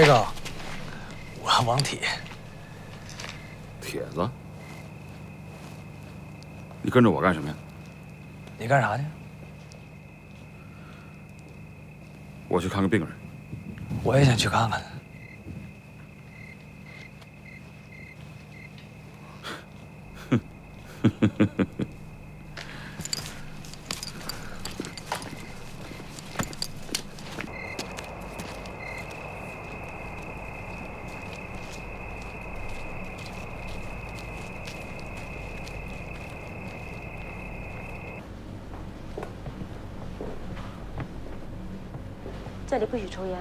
飞哥，我王铁。铁子，你跟着我干什么呀？你干啥去？我去看个病人。我也想去看看。这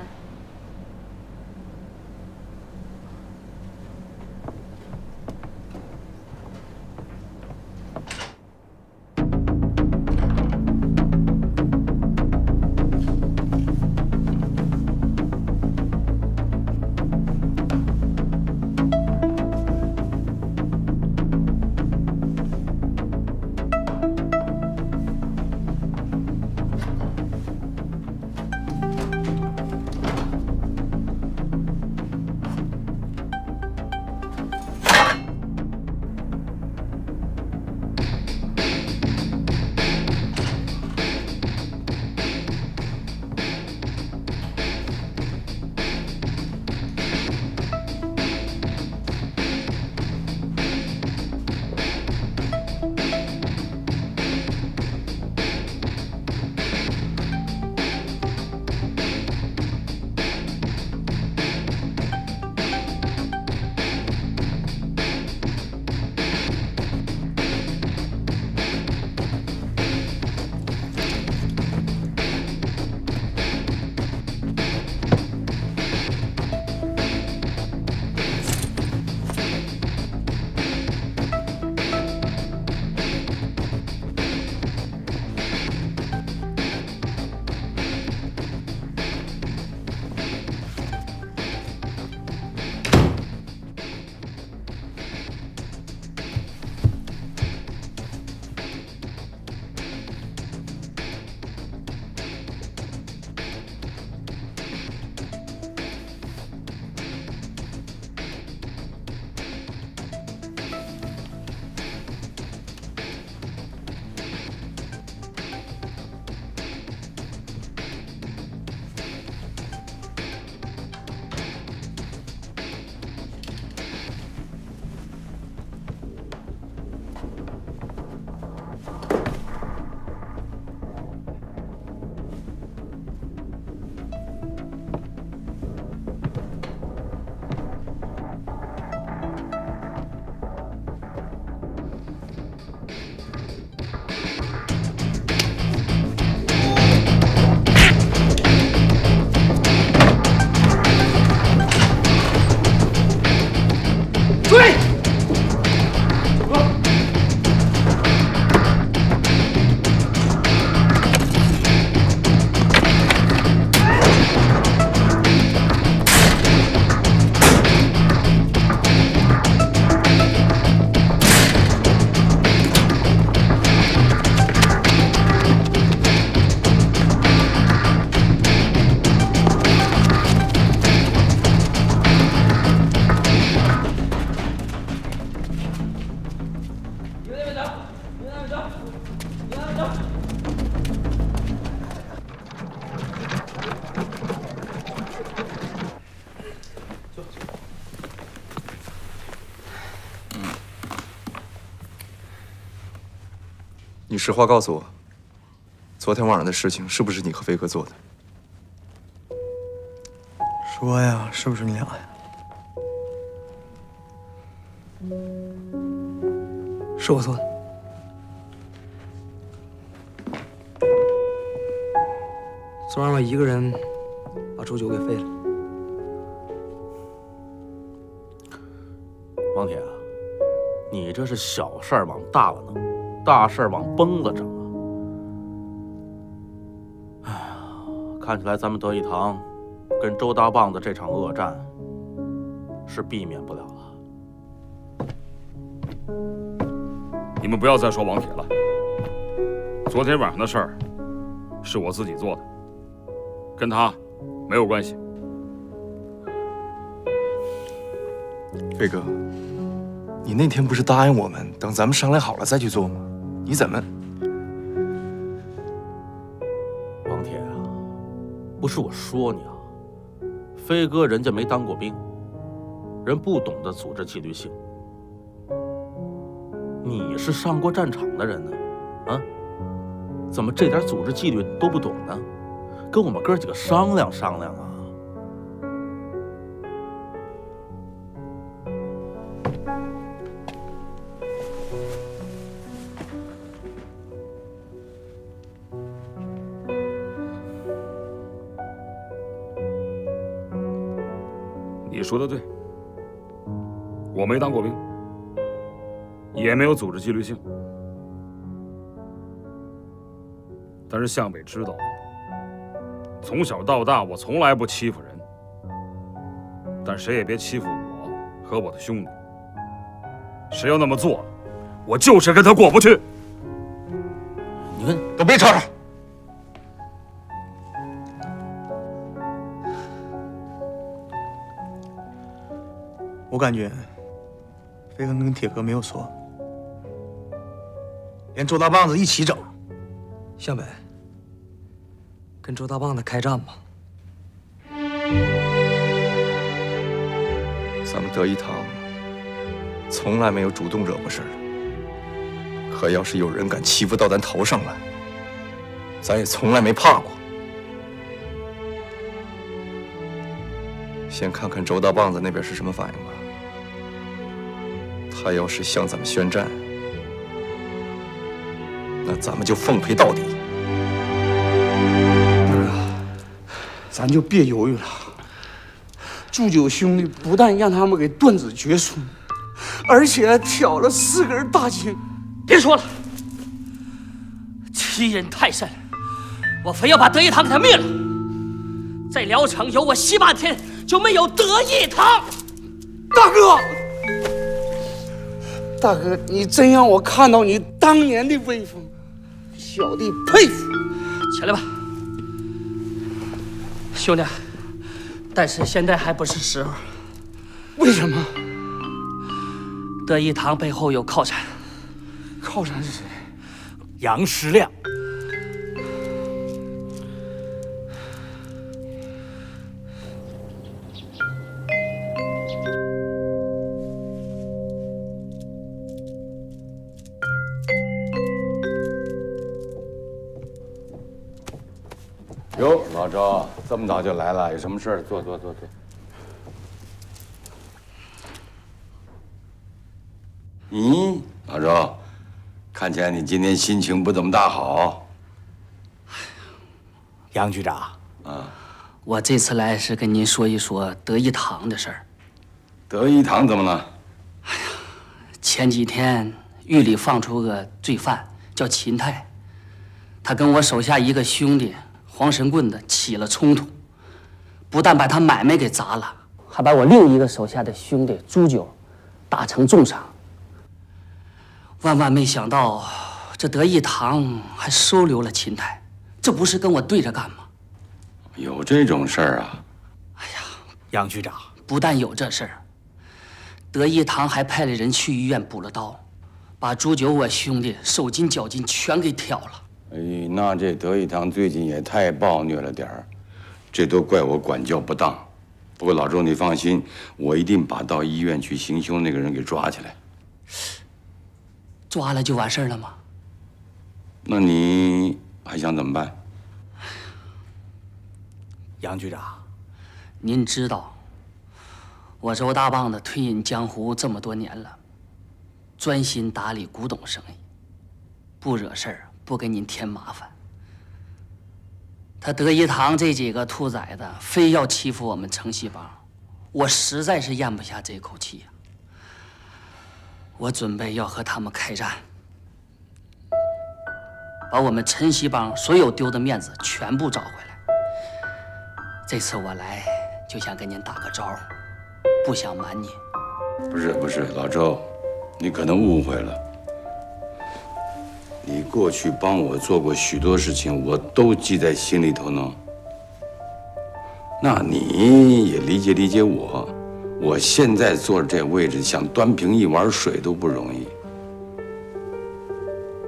实话告诉我，昨天晚上的事情是不是你和飞哥做的？说呀，是不是你俩呀？是我做的。昨晚我一个人把周九给废了。王铁啊，你这是小事儿往大了弄。大事往崩了整啊！哎呀，看起来咱们德义堂跟周大棒子这场恶战是避免不了了。你们不要再说王铁了。昨天晚上的事儿是我自己做的，跟他没有关系。飞哥，你那天不是答应我们，等咱们商量好了再去做吗？你怎么？王铁啊，不是我说你啊，飞哥人家没当过兵，人不懂得组织纪律性。你是上过战场的人呢，啊？怎么这点组织纪律都不懂呢？跟我们哥几个商量商量啊！说的对，我没当过兵，也没有组织纪律性，但是向北知道，从小到大我从来不欺负人，但谁也别欺负我和我的兄弟。谁要那么做，我就是跟他过不去。你们，都别吵吵。我感觉飞哥跟铁哥没有错，连周大棒子一起整。向北，跟周大棒子开战吧。咱们德一堂从来没有主动惹过事儿，可要是有人敢欺负到咱头上来，咱也从来没怕过。先看看周大棒子那边是什么反应吧。他要是向咱们宣战，那咱们就奉陪到底。咱就别犹豫了。祝九兄弟不但让他们给断子绝孙，而且还挑了四根大筋。别说了，欺人太甚，我非要把德义堂给他灭了。在聊城有我西霸天，就没有得意堂。大哥，大哥，你真让我看到你当年的威风，小弟佩服。起来吧，兄弟。但是现在还不是时候。为什么？德义堂背后有靠山。靠山是谁？杨师亮。么早就来了，有什么事儿？坐坐坐坐。咦，老周，看起来你今天心情不怎么大好。杨局长，啊，我这次来是跟您说一说德义堂的事儿。德一堂怎么了？哎呀前几天狱里放出个罪犯，叫秦泰，他跟我手下一个兄弟。黄神棍的起了冲突，不但把他买卖给砸了，还把我另一个手下的兄弟朱九打成重伤。万万没想到，这德义堂还收留了秦泰，这不是跟我对着干吗？有这种事儿啊？哎呀，杨局长，不但有这事儿，德义堂还派了人去医院补了刀，把朱九我兄弟手筋脚筋全给挑了。哎，那这德义堂最近也太暴虐了点儿，这都怪我管教不当。不过老周，你放心，我一定把到医院去行凶那个人给抓起来。抓了就完事儿了吗？那你还想怎么办？杨局长，您知道，我周大棒子退隐江湖这么多年了，专心打理古董生意，不惹事儿。不给您添麻烦。他德一堂这几个兔崽子非要欺负我们城西帮，我实在是咽不下这口气呀。我准备要和他们开战，把我们陈西帮所有丢的面子全部找回来。这次我来就想跟您打个招呼，不想瞒您。不是不是，老周，你可能误会了。你过去帮我做过许多事情，我都记在心里头呢。那你也理解理解我，我现在坐这位置，想端平一碗水都不容易。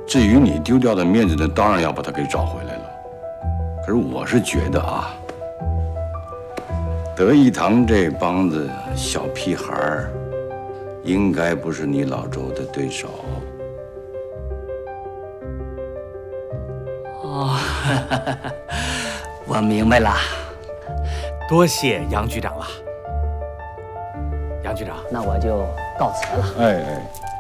至于你丢掉的面子呢，当然要把它给找回来了。可是我是觉得啊，德义堂这帮子小屁孩儿，应该不是你老周的对手。我明白了。多谢杨局长了。杨局长，那我就告辞了。哎哎。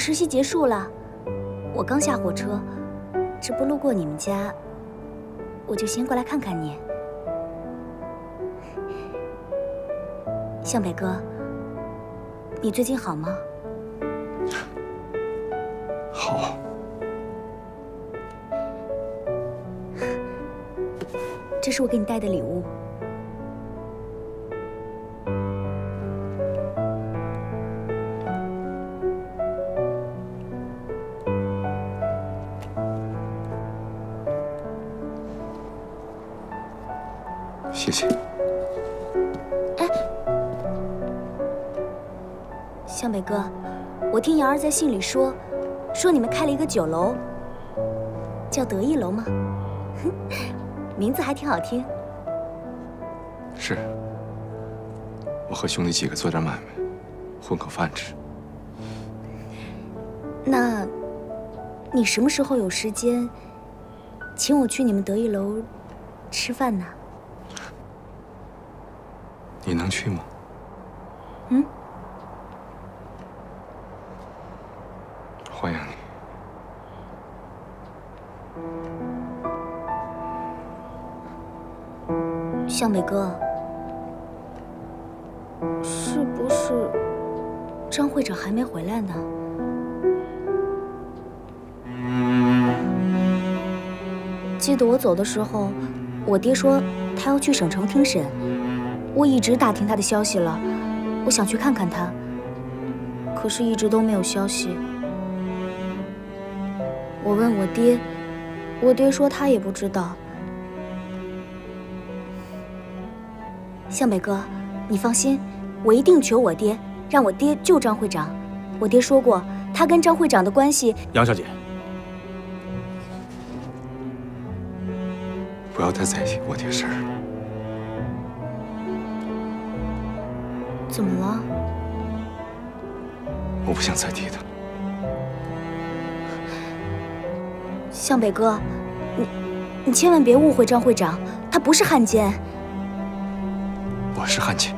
实习结束了，我刚下火车，这不路过你们家，我就先过来看看你。向北哥，你最近好吗？好。这是我给你带的礼物。谢谢。哎，向北哥，我听瑶儿在信里说，说你们开了一个酒楼，叫得意楼吗？名字还挺好听。是，我和兄弟几个做点买卖，混口饭吃。那，你什么时候有时间，请我去你们得意楼吃饭呢？你能去吗？嗯。欢迎你。向北哥，是不是张会长还没回来呢？记得我走的时候，我爹说他要去省城听审，我一直打听他的消息了，我想去看看他，可是一直都没有消息。我问我爹，我爹说他也不知道。向北哥，你放心，我一定求我爹，让我爹救张会长。我爹说过，他跟张会长的关系。杨小姐，不要太在意我爹事儿。怎么了？我不想再提他。向北哥，你你千万别误会张会长，他不是汉奸。我是汉奸。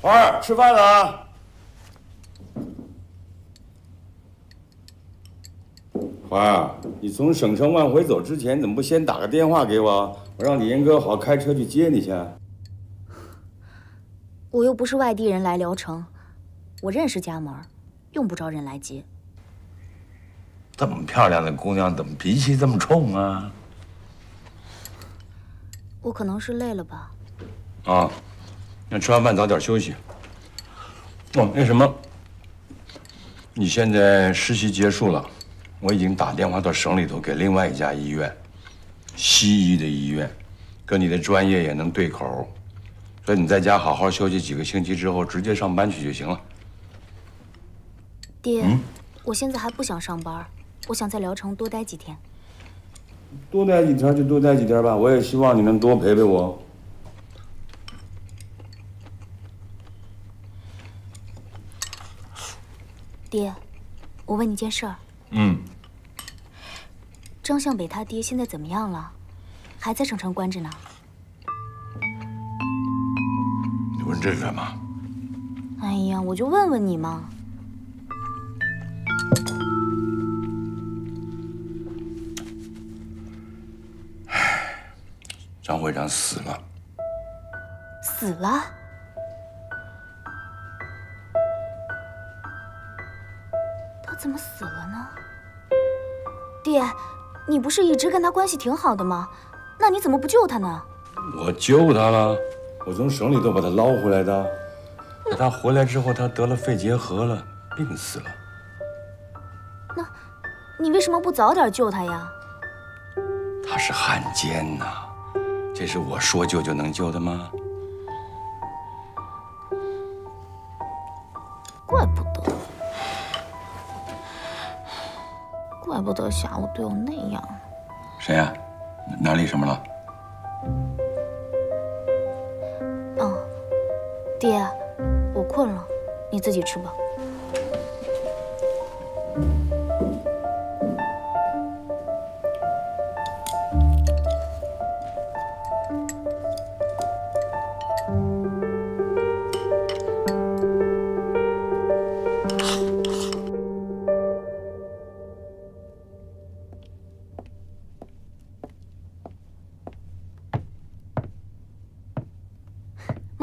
花儿，吃饭了啊！花儿，你从省城往回走之前，怎么不先打个电话给我？我让李岩哥好开车去接你去。我又不是外地人来聊城，我认识家门，用不着人来接。这么漂亮的姑娘，怎么脾气这么冲啊？我可能是累了吧。啊，那吃完饭早点休息。哦，那什么，你现在实习结束了，我已经打电话到省里头给另外一家医院，西医的医院，跟你的专业也能对口，所以你在家好好休息几个星期之后，直接上班去就行了。爹，嗯我现在还不想上班，我想在聊城多待几天。多待几天就多待几天吧，我也希望你能多陪陪我。爹，我问你件事儿，嗯，张向北他爹现在怎么样了？还在省城关着呢。你问这个干嘛？哎呀，我就问问你嘛。张会长死了。死了？怎么死了呢？爹，你不是一直跟他关系挺好的吗？那你怎么不救他呢？我救他了，我从省里头把他捞回来的。可他回来之后，他得了肺结核了，病死了。那你为什么不早点救他呀？他是汉奸呐，这是我说救就能救的吗？不得下午对我那样。谁呀、哪里什么了？嗯，爹，我困了，你自己吃吧。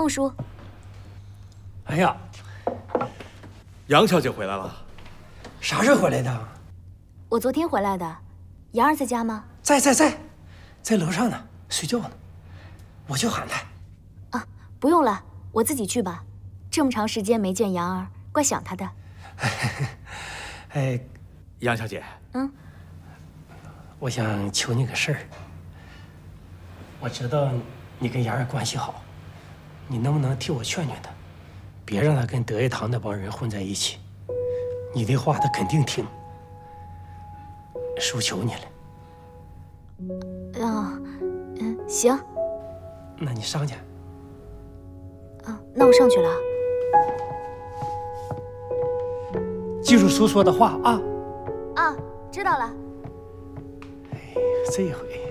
孟叔，哎呀，杨小姐回来了，啥时候回来的？我昨天回来的，杨儿在家吗？在在在，在楼上呢，睡觉呢。我去喊他。啊，不用了，我自己去吧。这么长时间没见杨儿，怪想她的。哎，杨小姐，嗯，我想求你个事儿。我知道你跟杨儿关系好，你能不能替我劝劝他，别让他跟德义堂那帮人混在一起？你的话他肯定听。叔求你了，啊，嗯，行，那你上去。啊，那我上去了。记住叔说的话啊！啊，知道了。哎这回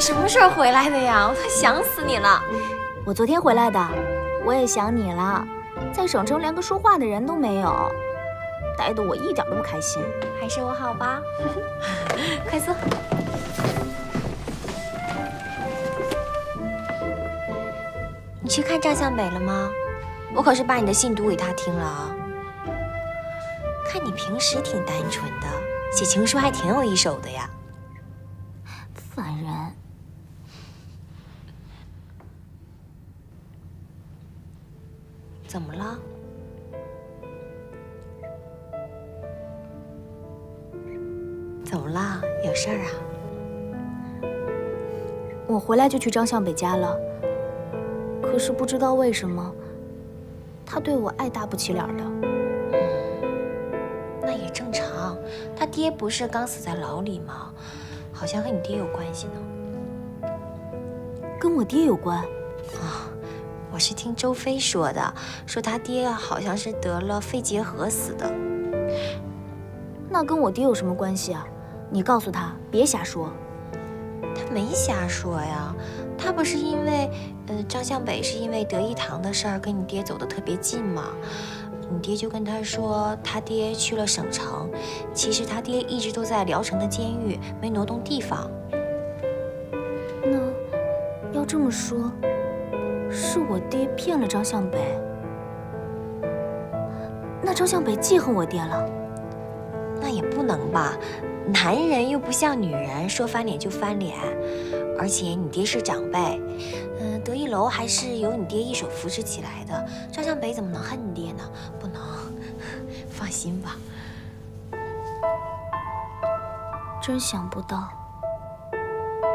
你什么时候回来的呀？我都想死你了。我昨天回来的，我也想你了。在省城连个说话的人都没有，待得我一点都不开心。还是我好吧？快坐。你去看张向北了吗？我可是把你的信读给他听了啊。看你平时挺单纯的，写情书还挺有一手的呀。来就去张向北家了，可是不知道为什么，他对我爱搭不起脸的。那也正常，他爹不是刚死在牢里吗？好像和你爹有关系呢。跟我爹有关？啊，我是听周飞说的，说他爹好像是得了肺结核死的。那跟我爹有什么关系啊？你告诉他别瞎说。他没瞎说呀，他不是因为，呃，张向北是因为德义堂的事儿跟你爹走得特别近吗？你爹就跟他说，他爹去了省城，其实他爹一直都在聊城的监狱，没挪动地方。那要这么说，是我爹骗了张向北。那张向北记恨我爹了？那也不能吧，男人又不像女人，说翻脸就翻脸。而且你爹是长辈，嗯，德意楼还是由你爹一手扶持起来的。赵向北怎么能恨你爹呢？不能，放心吧。真想不到，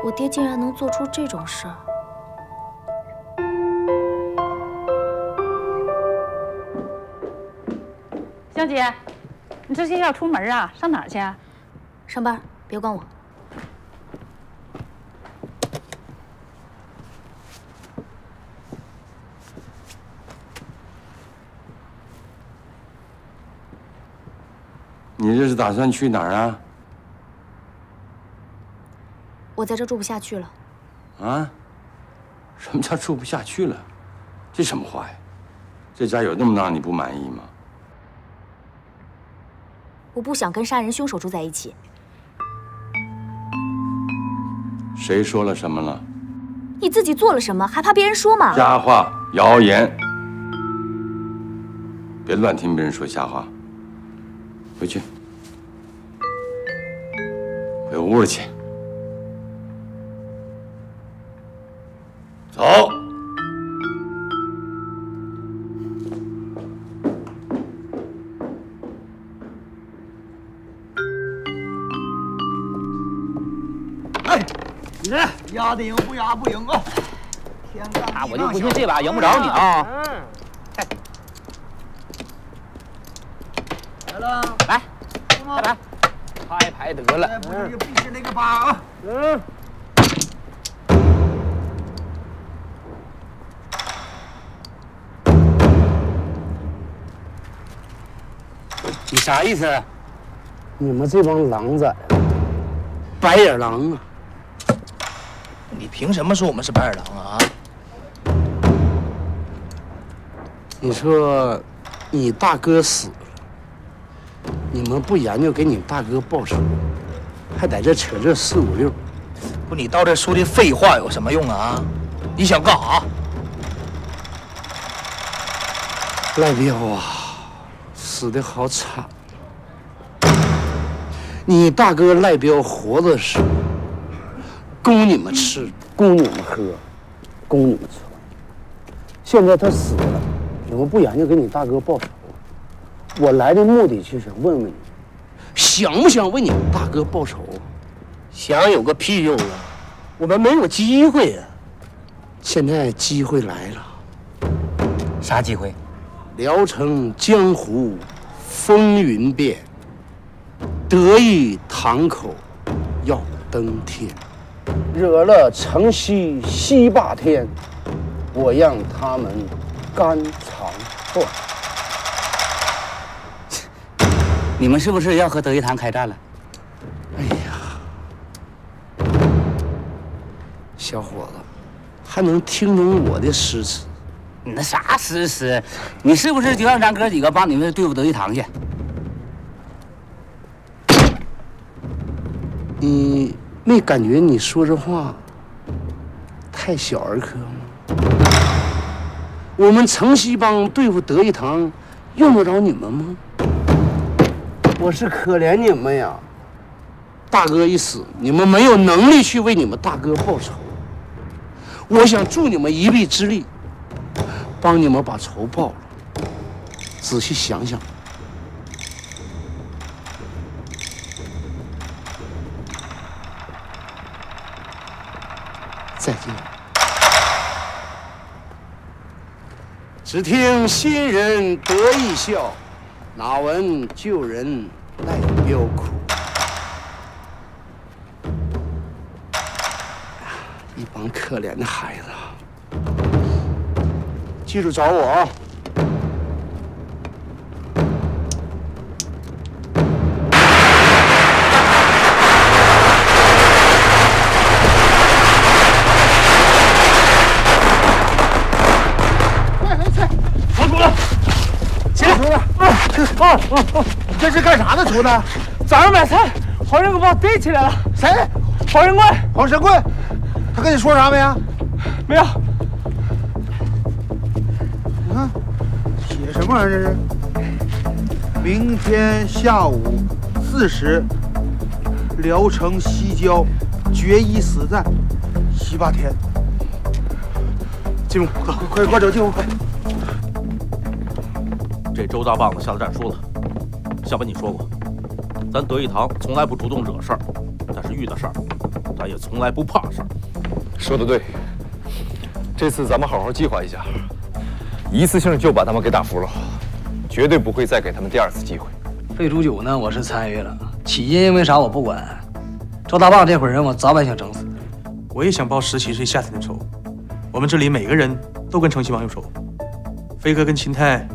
我爹竟然能做出这种事儿。香姐，你这是要出门啊？上哪儿去？上班，别管我。你这是打算去哪儿啊？我在这住不下去了。啊？什么叫住不下去了？这什么话呀？这家有那么让你不满意吗？我不想跟杀人凶手住在一起。谁说了什么了？你自己做了什么，还怕别人说吗？瞎话，谣言！别乱听别人说瞎话。回去，回屋里去。压的赢不压不赢啊！天干那我就不信这把赢不着你啊！来了，来，再来，拍牌得了。不是必须那个八啊！嗯。你啥意思？你们这帮狼崽子，白眼狼啊！你凭什么说我们是白眼狼啊？你说你大哥死了，你们不研究给你大哥报仇，还在这扯这四五六，不，你到这说的废话有什么用啊？你想干啥？赖彪啊，死的好惨！你大哥赖彪活着时候，供你们吃，供你们喝，供你们穿。现在他死了，你们不研究给你大哥报仇？我来的目的就是想问问你，想不想为你们大哥报仇？想有个屁用啊！我们没有机会啊、现在机会来了，啥机会？聊城江湖风云变，得意堂口要登天，惹了城西西霸天，我让他们肝肠断。你们是不是要和德义堂开战了？哎呀，小伙子，还能听懂我的诗词？你那啥诗词？你是不是就让咱哥几个帮你们对付德义堂去？你没感觉你说这话太小儿科吗？我们城西帮对付德义堂，用得着你们吗？我是可怜你们呀！大哥一死，你们没有能力去为你们大哥报仇。我想助你们一臂之力，帮你们把仇报了。仔细想想，再见。只听新人得意笑，哪闻旧人带标苦。哎呀，一帮可怜的孩子。记住找我啊。任，啊啊啊！这是干啥呢，厨子？早上买菜，黄仁给把我逮起来了。谁？黄仁贵。黄仁贵，他跟你说啥没有？没有。你看，写什么玩意儿这是？明天下午四时，聊城西郊决一死战，西坝田。进屋，快快快走进屋，快！这周大棒子下了战书了。小本你说过，咱德义堂从来不主动惹事儿，但是遇到事儿，咱也从来不怕事儿。说的对，这次咱们好好计划一下，一次性就把他们给打服了，绝对不会再给他们第二次机会。废除酒呢，我是参与了，起因因为啥我不管。周大棒这伙人，我早晚想整死。我也想报十七岁夏天的仇。我们这里每个人都跟程西王有仇，飞哥跟秦泰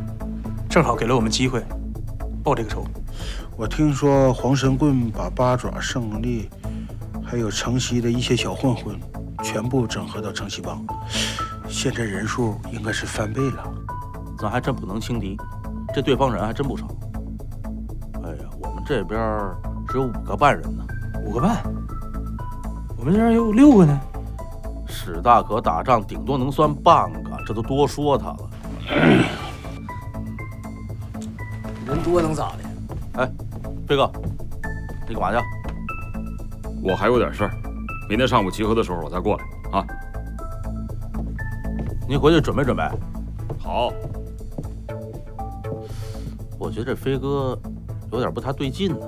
正好给了我们机会报这个仇。我听说黄神棍把八爪、胜利，还有城西的一些小混混，全部整合到城西帮，现在人数应该是翻倍了。咱还真不能轻敌，这对方人还真不少。哎呀，我们这边只有五个半人呢。五个半？我们这儿有六个呢。史大可打仗顶多能算半个，这都多说他了。人多能咋的？哎，飞哥，你干嘛去？我还有点事儿，明天上午集合的时候我再过来啊。你回去准备准备。好。我觉得这飞哥有点不太对劲呢。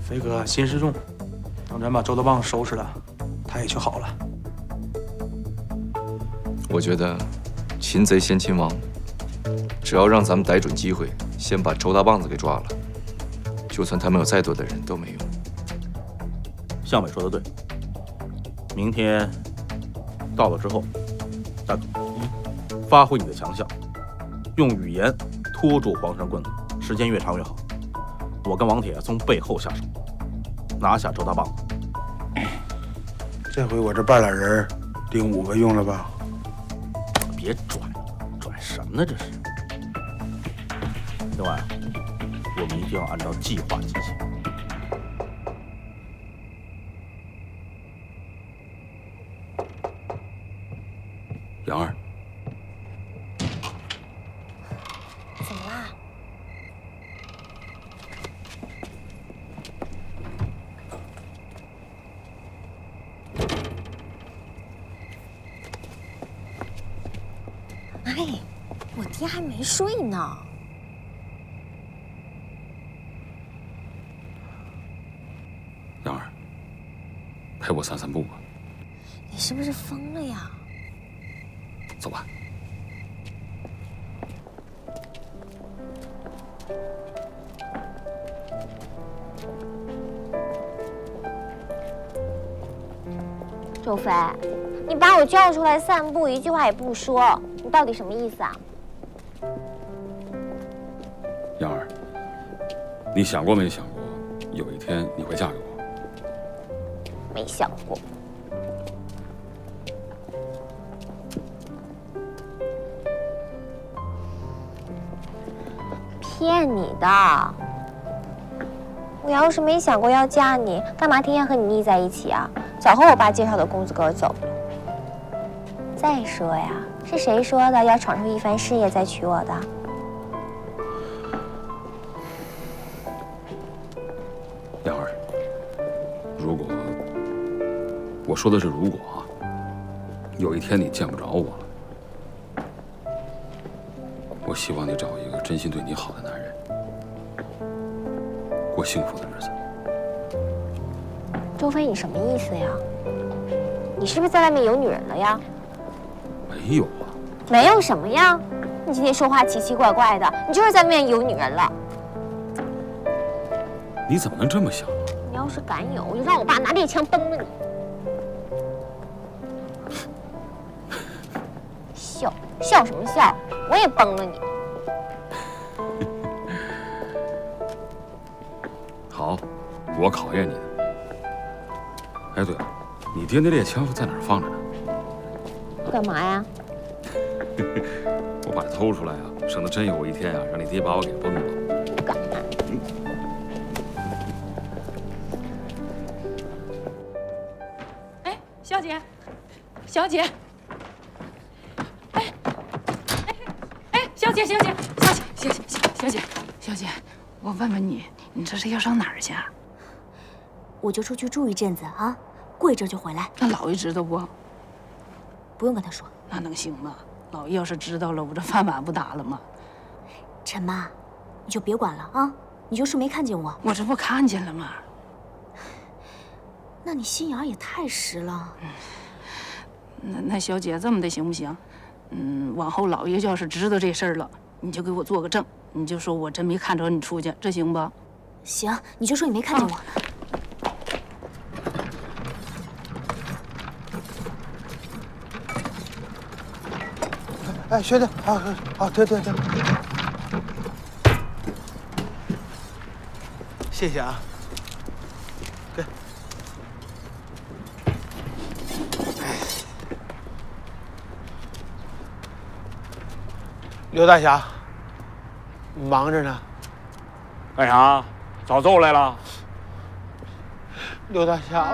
飞哥心事重，等咱把周德旺收拾了，他也就好了。我觉得，擒贼先擒王，只要让咱们逮准机会，先把周大棒子给抓了，就算他们有再多的人都没用。向北说的对，明天到了之后，大哥，发挥你的强项，用语言拖住黄山棍子，时间越长越好。我跟王铁从背后下手，拿下周大棒子。这回我这半拉人顶五个用了吧？别拽了，拽什么呢？这是。另外，我们一定要按照计划进行。杨儿，怎么啦？哎，我爹还没睡呢。杨儿，陪我散散步吧。你是疯了呀？走吧。周飞，你把我叫出来散步，一句话也不说，你到底什么意思啊？杨儿，你想过没想过，有一天你会嫁给我？没想过。的！我要是没想过要嫁你，干嘛天天和你腻在一起啊？早和我爸介绍的公子哥走了。再说呀，是谁说的要闯出一番事业再娶我的？杨儿，如果我说的是如果啊，有一天你见不着我了，我希望你找一个真心对你好的男人，过幸福的日子。周飞，你什么意思呀？你是不是在外面有女人了呀？没有啊，没有什么呀。你今天说话奇奇怪怪的，你就是在外面有女人了。你怎么能这么想？你要是敢有，我就让我爸拿猎枪崩了你。笑笑什么笑？我也崩了你。我考验你的。哎，对了，你爹那猎枪在哪儿放着呢？干嘛呀？我把它偷出来啊，省得真有一天啊，让你爹把我给崩了。不敢。哎，小姐，小姐，哎，哎，哎，小姐，小姐，小姐，小姐，小姐，小姐，我问问你，你这是要上哪儿去？我就出去住一阵子啊，过一阵就回来。那老爷知道不？不用跟他说。那能行吗？老爷要是知道了，我这饭碗不打了吗？陈妈，你就别管了啊！你就是没看见我。我这不看见了吗？那你心眼也太实了。那那小姐这么的行不行？嗯，往后老爷要是知道这事儿了，你就给我做个证，你就说我真没看着你出去，这行不？行，你就说你没看见我。哎，兄弟，好，好，停停停，谢谢啊，给。刘大侠，忙着呢。干啥？找揍来了？刘大侠，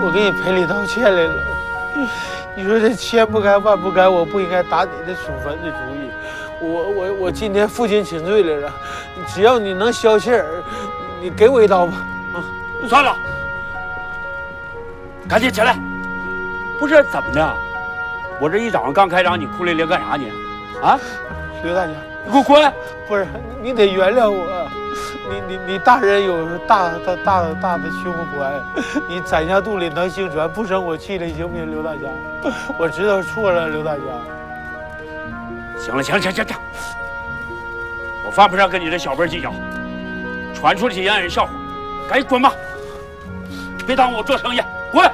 我给你赔礼道歉来了。你说这千不该万不该，我不应该打你的祖坟的主意。我我我今天负荆请罪来了，只要你能消气儿，你给我一刀吧。啊，算了，赶紧起来。不是怎么的？我这一早上刚开张，你哭咧咧干啥你？啊，刘大侠，你给我滚！不是，你得原谅我。你你你大人有大大大大的胸怀，你攒下肚里能行船，不生我气了，行不行，刘大侠？我知道错了，刘大侠。行了行了行行行，我犯不上跟你这小辈计较，传出去让人笑话，赶紧滚吧！别耽误我做生意，滚！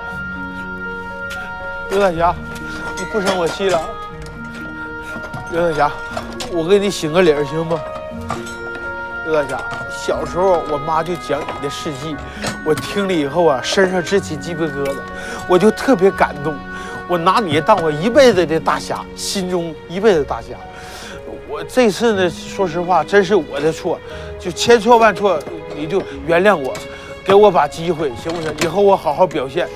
刘大侠，你不生我气了？刘大侠，我给你行个礼儿，行吗？刘大侠。小时候，我妈就讲你的事迹，我听了以后啊，身上直起鸡皮疙瘩，我就特别感动。我拿你当我一辈子的大侠，心中一辈子大侠。我这次呢，说实话，真是我的错，就千错万错，你就原谅我，给我把机会，行不行？以后我好好表现。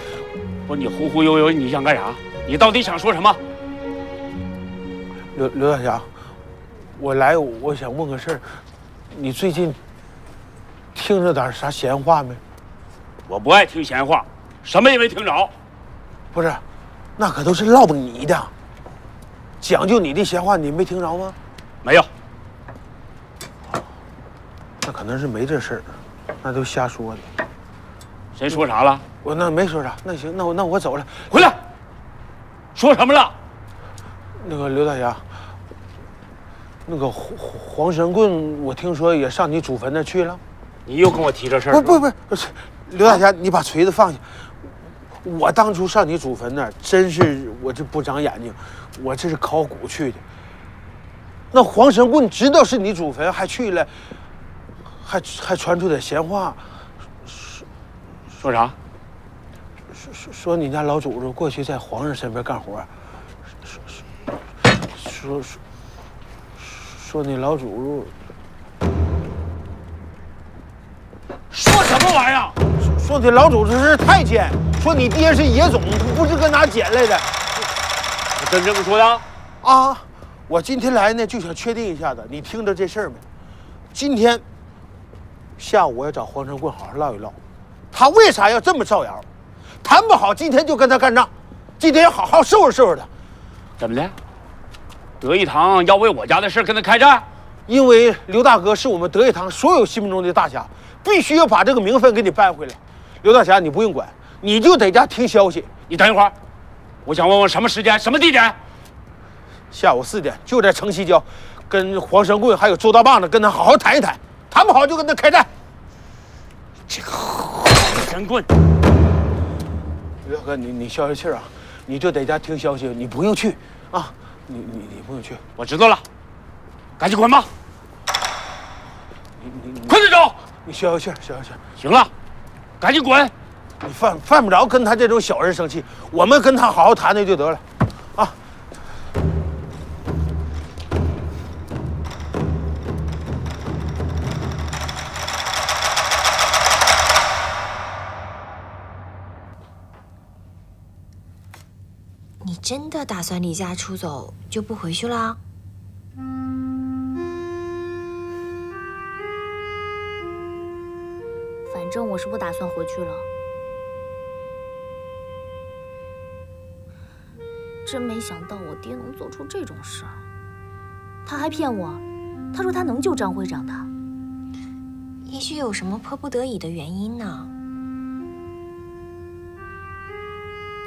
不，你忽忽悠悠，你想干啥？你到底想说什么？刘刘大侠，我来，我想问个事儿，你最近。听着点啥闲话没？我不爱听闲话，什么也没听着。不是，那可都是唠叨你的，讲究你的闲话，你没听着吗？没有。那可能是没这事儿，那都瞎说的。谁说啥了？我那没说啥。那行，那我那我走了。回来。说什么了？那个刘大侠，那个黄黄神棍，我听说也上你祖坟那去了。你又跟我提这事儿？不不不，不是，刘大侠，你把锤子放下。我当初上你祖坟那儿，真是我这不长眼睛，我这是考古去的。那黄神棍知道是你祖坟，还去了，还还传出点闲话，说说啥？说说说你家老祖宗过去在皇上身边干活，说说说说你老祖宗。说什么玩意儿？说你老祖宗是太监，说你爹是野种，不是搁哪捡来的。真这么说的？啊！我今天来呢，就想确定一下子，你听着这事儿没？今天下午我要找黄成棍好好唠一唠，他为啥要这么造谣？谈不好，今天就跟他干仗，今天要好好收拾收拾他。怎么的？德义堂要为我家的事跟他开战？因为刘大哥是我们德义堂所有心目中的大侠。必须要把这个名分给你扳回来，刘大侠，你不用管，你就在家听消息。你等一会儿，我想问问什么时间、什么地点？下午四点，就在城西郊，跟黄神棍还有周大棒子跟他好好谈一谈，谈不好就跟他开战。这个黄神棍，刘大哥，你你消消气啊，你就在家听消息，你不用去啊。你你你不用去，我知道了，赶紧滚吧！你你快点走！你消消气，消消气。行了，赶紧滚！你犯犯不着跟他这种小人生气，我们跟他好好谈谈就得了。真的打算离家出走就不回去了？反正我是不打算回去了。真没想到我爹能做出这种事儿，他还骗我，他说他能救张会长的。也许有什么迫不得已的原因呢？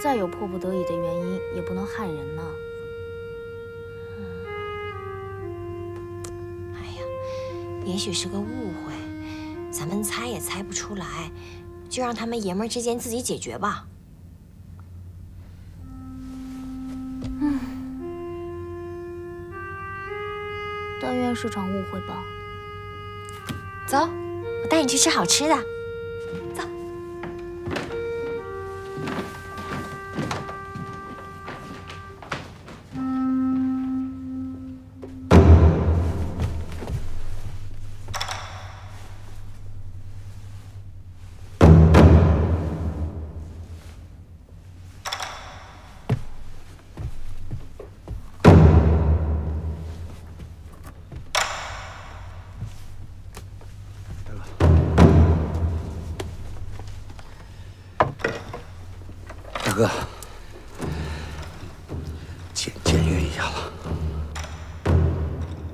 再有迫不得已的原因，也不能害人呢。哎呀，也许是个误会，咱们猜也猜不出来，就让他们爷们儿之间自己解决吧。但愿是场误会吧。走，我带你去吃好吃的。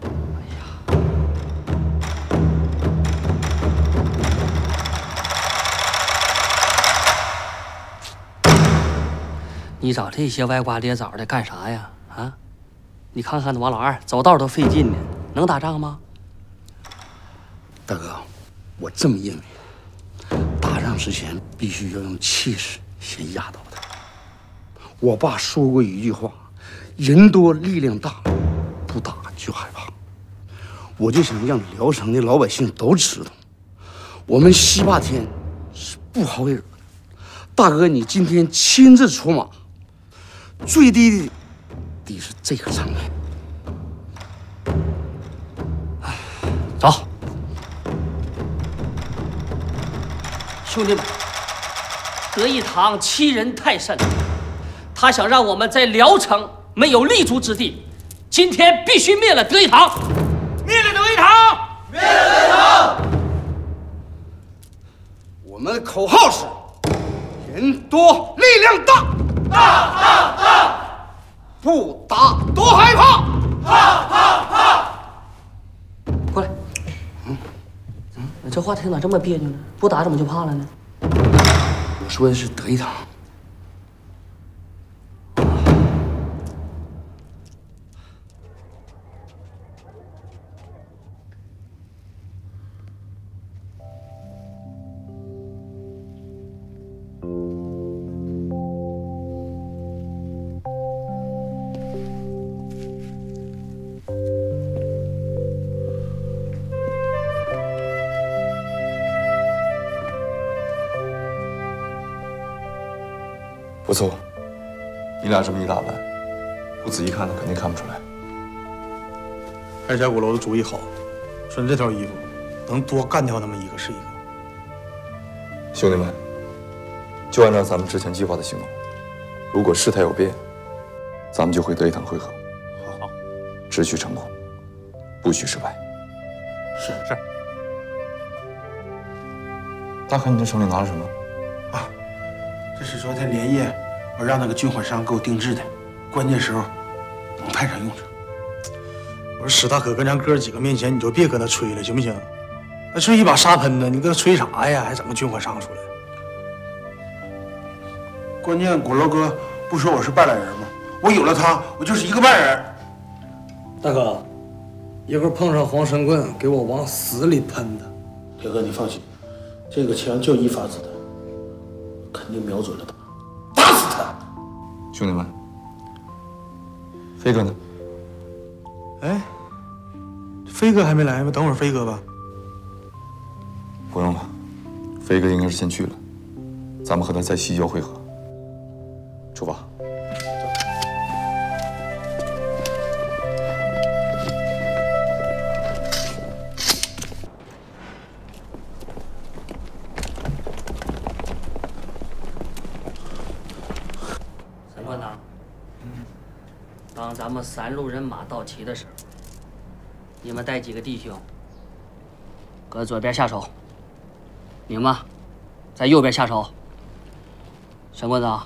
检阅一下子。你找这些歪瓜裂枣的干啥呀？啊，你看看王老二走道都费劲呢，能打仗吗？大哥，我这么认为。打仗之前必须要用气势先压倒他。我爸说过一句话：“人多力量大，不打就害怕。”我就想让聊城的老百姓都知道，我们西霸天是不好惹的。大哥，你今天亲自出马，最低的得是这个场面。走，兄弟们，德义堂欺人太甚，他想让我们在聊城没有立足之地，今天必须灭了德义堂，灭了德义堂，灭了德义堂。我们的口号是：人多力量大，大大大，不打多害怕，怕怕怕。过来。嗯，嗯，这话听咋这么别扭呢？不打怎么就怕了呢？我说的是德义堂。这么一打扮，不仔细看，肯定看不出来。开峡谷楼的主意好，穿这套衣服能多干掉那么一个是一个。兄弟们，就按照咱们之前计划的行动。如果事态有变，咱们就会得一堂会合。好，只许成功，不许失败。是是。大哥，你这手里拿着什么？啊，这是昨天连夜我让那个军火商给我定制的，关键时候能派上用场。我说史大可，跟咱哥几个面前你就别搁那吹了，行不行？那是一把沙喷子，你搁那吹啥呀？还整个军火商出来？关键鼓楼哥不说我是半懒人吗？我有了他，我就是一个半人。大哥，一会儿碰上黄神棍，给我往死里喷他。铁哥，你放心，这个枪就一发子弹，肯定瞄准了他。兄弟们，飞哥呢？哎，飞哥还没来吗？等会儿飞哥吧。不用了，飞哥应该是先去了，咱们和他在西郊会合。出发。三路人马到齐的时候，你们带几个弟兄，搁左边下手，明吗？在右边下手。沈馆长，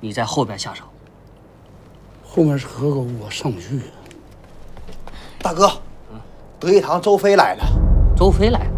你在后边下手。后面是河沟，我上不去。大哥，德义堂周飞来了。周飞来了。